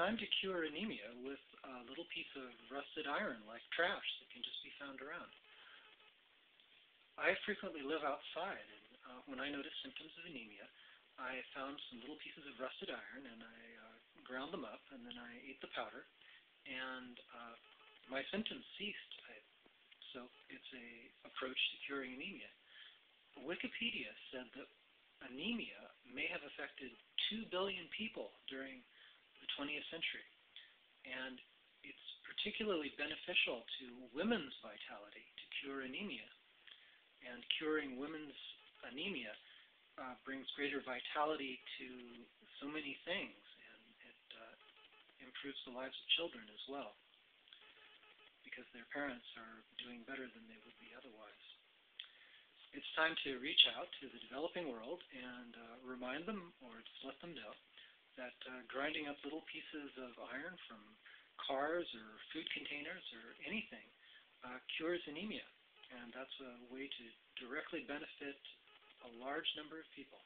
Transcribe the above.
time to cure anemia with a little piece of rusted iron like trash that can just be found around. I frequently live outside, and uh, when I notice symptoms of anemia, I found some little pieces of rusted iron and I uh, ground them up, and then I ate the powder, and uh, my symptoms ceased. I, so it's a approach to curing anemia. Wikipedia said that anemia may have affected 2 billion people during the 20th century, and it's particularly beneficial to women's vitality to cure anemia and curing women's anemia uh, brings greater vitality to so many things, and it uh, improves the lives of children as well, because their parents are doing better than they would be otherwise. It's time to reach out to the developing world and uh, remind them, or just let them know, that uh, grinding up little pieces of iron from cars or food containers or anything uh, cures anemia and that's a way to directly benefit a large number of people.